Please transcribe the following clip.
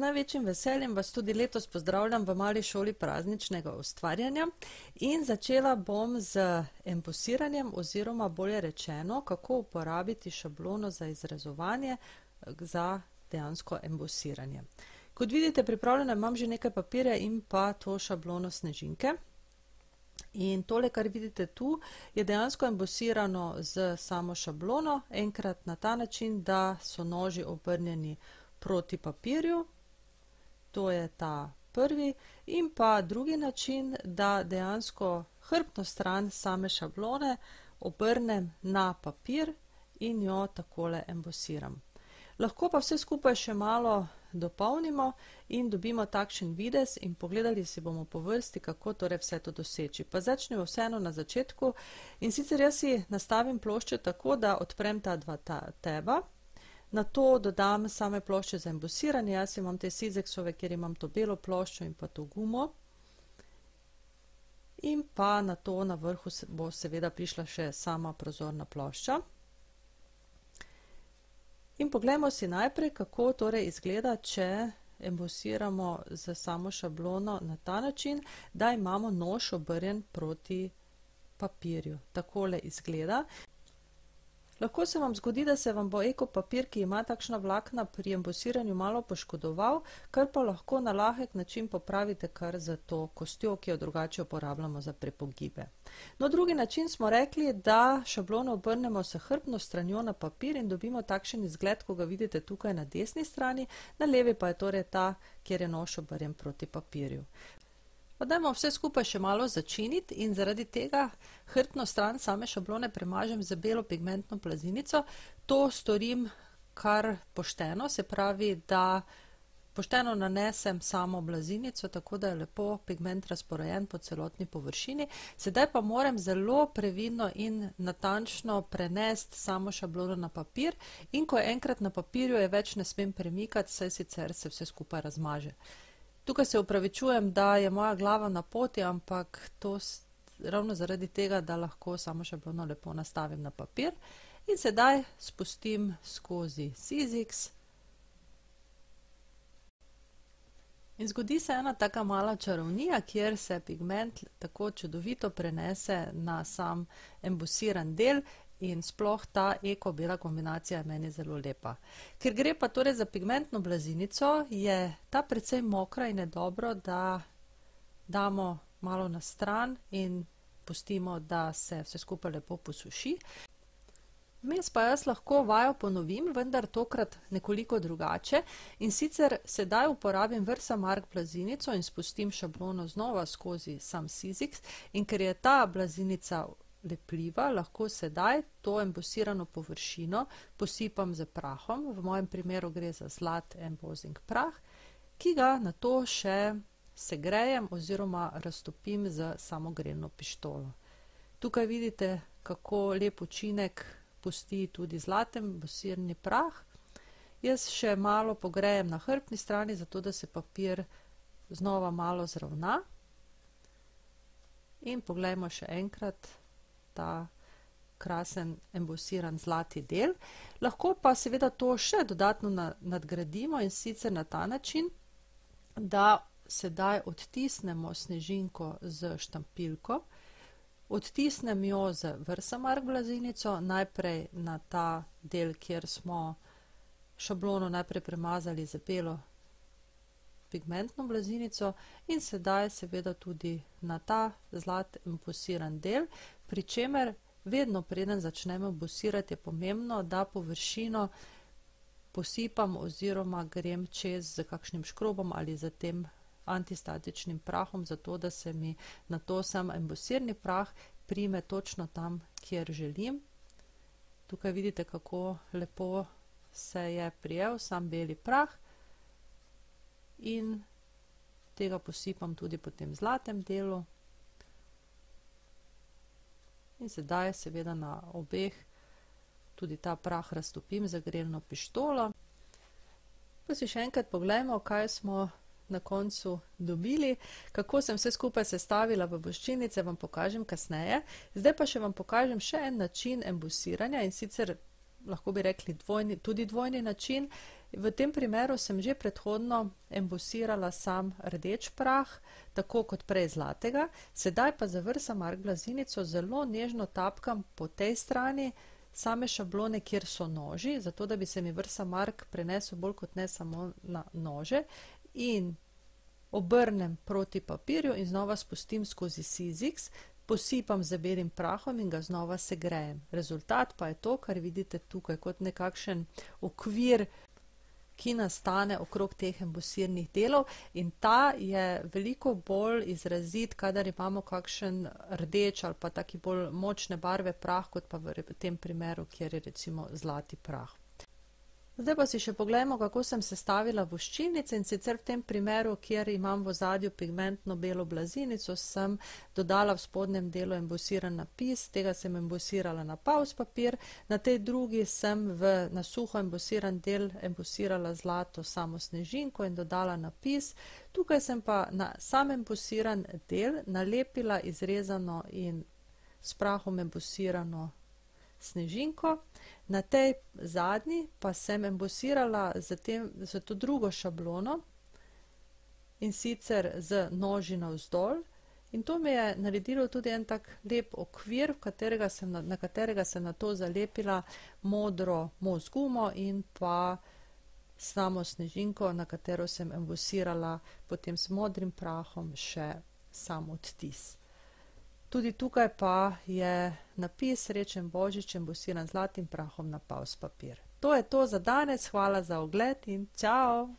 največjim veseljem vas tudi letos pozdravljam v mali šoli prazničnega ustvarjanja in začela bom z embosiranjem oziroma bolje rečeno, kako uporabiti šablono za izrezovanje za dejansko embosiranje. Kot vidite, pripravljeno imam že nekaj papirja in pa to šablono snežinke. In tole, kar vidite tu, je dejansko embosirano z samo šablono, enkrat na ta način, da so noži obrnjeni proti papirju, to je ta prvi, in pa drugi način, da dejansko hrbtno stran same šablone obrnem na papir in jo takole embosiram. Lahko pa vse skupaj še malo dopolnimo in dobimo takšen videz in pogledali si bomo po vrsti, kako torej vse to doseči. Pa začnemo vseeno na začetku in sicer jaz si nastavim plošče tako, da odprem ta dva ta teba, na to dodam same plošče za embosiranje, jaz imam te Sizeksove, kjer imam to belo ploščo in pa to gumo. In pa na to na vrhu bo seveda prišla še sama prozorna plošča. In poglejmo si najprej, kako torej izgleda, če embosiramo z samo šablono na ta način, da imamo nož obrnjen proti papirju. Takole izgleda. Lahko se vam zgodi, da se vam bo eko papir, ki ima takšna vlakna pri embosiranju malo poškodoval, kar pa lahko na lahek način popravite kar za to kostjo, ki jo drugače uporabljamo za prepogibe. No, drugi način smo rekli, da šablono obrnemo s hrbno stranjo na papir in dobimo takšen izgled, ko ga vidite tukaj na desni strani, na levi pa je torej ta, kjer je nož obrnjen proti papirju. Pa dajmo vse skupaj še malo začiniti in zaradi tega hrbtno stran same šablone premažem z belo pigmentno plazinico. To storim kar pošteno, se pravi, da pošteno nanesem samo blazinico, tako da je lepo pigment razporejen po celotni površini. Sedaj pa moram zelo previdno in natančno prenesti samo šablono na papir in ko je enkrat na papirju, je več ne smem premikati, saj sicer se vse skupaj razmaže. Tukaj se upravičujem, da je moja glava na poti, ampak to ravno zaradi tega, da lahko samo šablono lepo nastavim na papir. In sedaj spustim skozi Siziks. In zgodi se ena taka mala čarovnija, kjer se pigment tako čudovito prenese na sam embosiran del in sploh ta eko-bela kombinacija je meni zelo lepa. Ker gre pa torej za pigmentno blazinico, je ta precej mokra in je dobro, da damo malo na stran in pustimo, da se vse skupaj lepo posuši. Vmes pa jaz lahko vajo ponovim, vendar tokrat nekoliko drugače in sicer sedaj uporabim Versamark blazinico in spustim šablono znova skozi sam Siziks in ker je ta blazinica lepljiva, lahko sedaj to embosirano površino posipam z prahom, v mojem primeru gre za zlat embossing prah, ki ga na to še segrejem oziroma raztopim z samogrelno pištolo. Tukaj vidite, kako lep učinek pusti tudi zlaten embosirni prah. Jaz še malo pogrejem na hrbtni strani, zato da se papir znova malo zravna. In poglejmo še enkrat, ta krasen embosiran zlati del. Lahko pa seveda to še dodatno nadgradimo in sicer na ta način, da sedaj odtisnemo snežinko z štampilko, odtisnem jo z Versamark blazinico, najprej na ta del, kjer smo šablono najprej premazali z belo pigmentno blazinico in sedaj seveda tudi na ta zlat embosiran del, pri čemer vedno preden začnemo bosirati, je pomembno, da površino posipam oziroma grem čez z kakšnim škrobom ali z tem antistatičnim prahom, zato da se mi na to sam embosirni prah prime točno tam, kjer želim. Tukaj vidite, kako lepo se je prijel sam beli prah in tega posipam tudi po tem zlatem delu. In sedaj seveda na obeh tudi ta prah raztopim z grelno pištolo. Pa si še enkrat poglejmo, kaj smo na koncu dobili. Kako sem vse skupaj sestavila v voščinice, vam pokažem kasneje. Zdaj pa še vam pokažem še en način embosiranja in sicer lahko bi rekli dvojni, tudi dvojni način. V tem primeru sem že predhodno embosirala sam rdeč prah, tako kot prej zlatega, sedaj pa za vrsa mark blazinico zelo nežno tapkam po tej strani same šablone, kjer so noži, zato da bi se mi vrsa mark prenesel bolj kot ne samo na nože in obrnem proti papirju in znova spustim skozi Siziks, posipam z belim prahom in ga znova segrejem. Rezultat pa je to, kar vidite tukaj, kot nekakšen okvir, ki nastane okrog teh embosirnih delov in ta je veliko bolj izrazit, kadar imamo kakšen rdeč ali pa taki bolj močne barve prah, kot pa v tem primeru, kjer je recimo zlati prah. Zdaj pa si še pogledamo, kako sem sestavila voščilnice in sicer v tem primeru, kjer imam v zadju pigmentno belo blazinico, sem dodala v spodnjem delu embosiran napis, tega sem embosirala na paus papir, na tej drugi sem v, na suho embosiran del embosirala zlato samo snežinko in dodala napis. Tukaj sem pa na sam embosiran del nalepila izrezano in s prahom embosirano snežinko. Na tej zadnji pa sem embosirala z, tem, z to drugo šablono in sicer z nožino vzdolj. In to mi je naredilo tudi en tak lep okvir, katerega sem, na katerega sem na to zalepila modro mozgumo in pa samo snežinko, na katero sem embosirala potem s modrim prahom še sam odtis. Tudi tukaj pa je napis Srečen Božič embosiran zlatim prahom na paus papir. To je to za danes, hvala za ogled in čau!